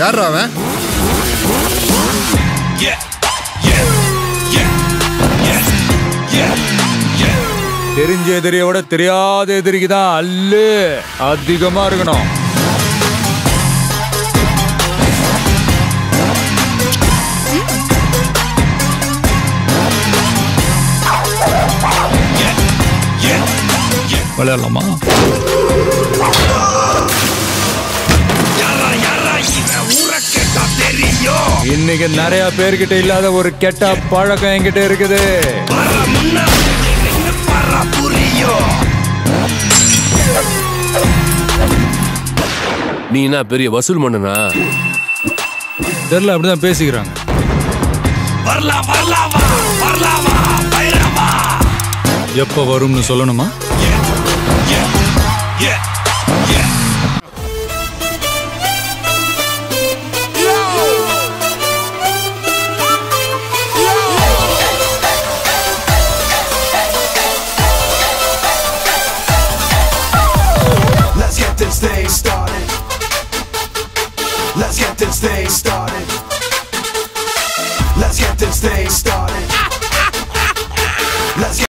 யாரா அவன்? தெரிஞ்ச எதிரியை விட தெரியாத எதிரிக்கு தான் அல்லு. அதிகமா இருக்கணும். விளையாடலாமா? இன்னைக்கு நிறைய பேர்கிட்ட இல்லாத ஒரு கெட்ட பழக்கம் என்கிட்ட இருக்குது. நீ என்ன பெரிய வசூல் மன்னனா? தெரியல அப்படிதான் பேசிக்கிறாங்க. எப்ப வரும்னு சொல்லணுமா? Let's get this thing started.